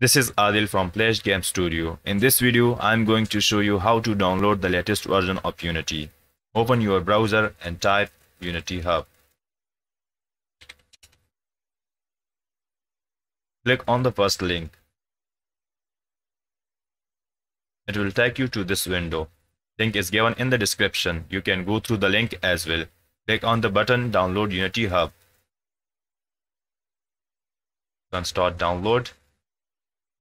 This is Adil from Flash Game Studio. In this video, I am going to show you how to download the latest version of Unity. Open your browser and type Unity Hub. Click on the first link. It will take you to this window. Link is given in the description. You can go through the link as well. Click on the button Download Unity Hub. Then start download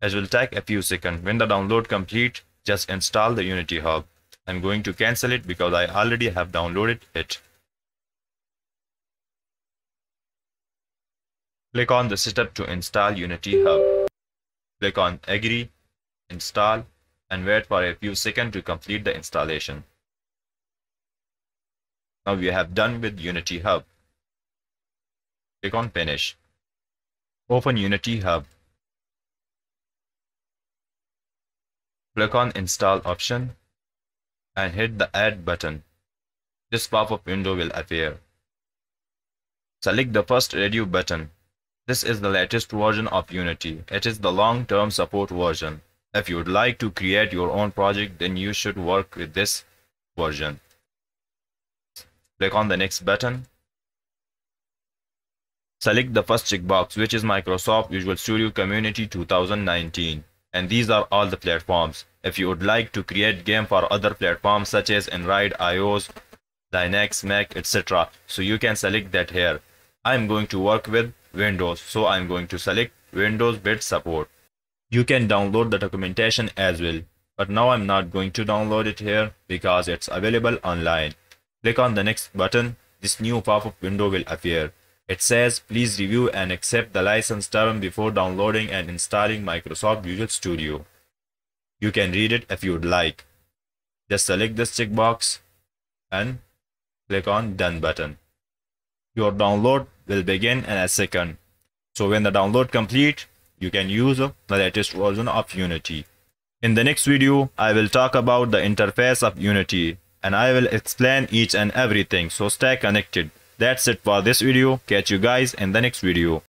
it will take a few seconds. When the download complete, just install the Unity Hub. I'm going to cancel it because I already have downloaded it. Click on the setup to install Unity Hub. Click on agree, install, and wait for a few seconds to complete the installation. Now we have done with Unity Hub. Click on finish. Open Unity Hub. Click on Install option and hit the Add button. This pop-up window will appear. Select the first radio button. This is the latest version of Unity. It is the long-term support version. If you would like to create your own project, then you should work with this version. Click on the next button. Select the first checkbox, which is Microsoft Visual Studio Community 2019 and these are all the platforms. If you would like to create game for other platforms such as Android, iOS, Linux, Mac, etc. So you can select that here. I'm going to work with Windows, so I'm going to select Windows Build Support. You can download the documentation as well, but now I'm not going to download it here because it's available online. Click on the next button, this new pop-up window will appear. It says please review and accept the license term before downloading and installing Microsoft Visual Studio. You can read it if you'd like. Just select this checkbox and click on done button. Your download will begin in a second. So when the download complete, you can use the latest version of Unity. In the next video, I will talk about the interface of Unity and I will explain each and everything so stay connected. That's it for this video. Catch you guys in the next video.